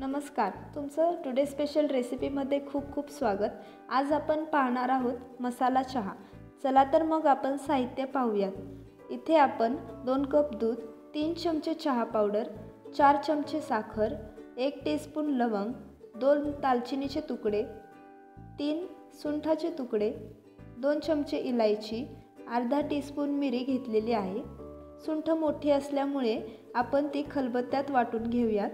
नमस्कार तुमचं today special रेसिपीमध्ये खूप खूप स्वागत. आज आपण पाहणार आहोत मसाला चहा. चला तर मग आपण साहित्य पाहूयात. इथे आपण दोन कप दूध तीन चमचे चहा पावडर चार चमचे साखर एक टीस्पून लवंग दोन दालचिनीचे तुकडे तीन सुंठाचे तुकडे दोन चमचे इलायची अर्धा टीस्पून मिरी घेतलेली आहे. सुंठ मोठी असल्यामुळे आपण ती खलबत्त्यात वाटून घेऊयात.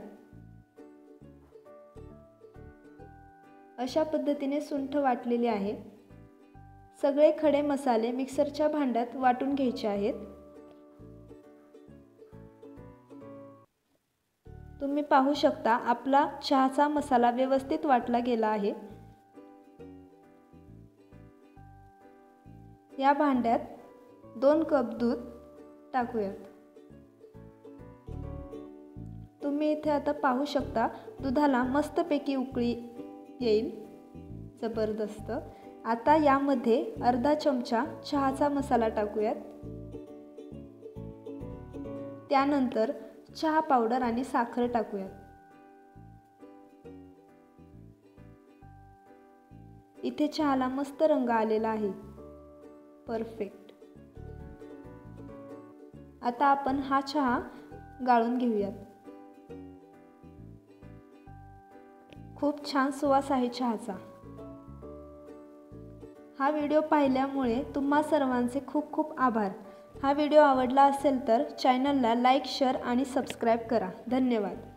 अशा पद्धतीने सुंठ वाटलेली आहे. सगळे खडे मसाले मिक्सरच्या भांड्यात वाटून घ्यायचे आहेत. तुम्ही पाहू शकता आपला चहाचा मसाला व्यवस्थित वाटला गेला आहे. या भांड्यात दोन कप दूध टाकूयात. तुम्ही इथे आता पाहू शकता दुधाला मस्तपैकी उकळी येईल. जबरदस्त. आता यामध्ये अर्धा चमचा चहाचा मसाला टाकूयात. त्यानंतर चहा पावडर आणि साखर टाकूयात. इथे चहाला मस्त रंग आलेला आहे. परफेक्ट. आता आपण हा चहा गाळून घेऊयात. खूप छान सुवास आहे चहाचा. हा व्हिडिओ पाहिल्यामुळे तुम्हा सर्वांचे खूप खूप आभार. हा व्हिडिओ आवडला असेल तर चॅनलला लाईक शेअर आणि सबस्क्राईब करा. धन्यवाद.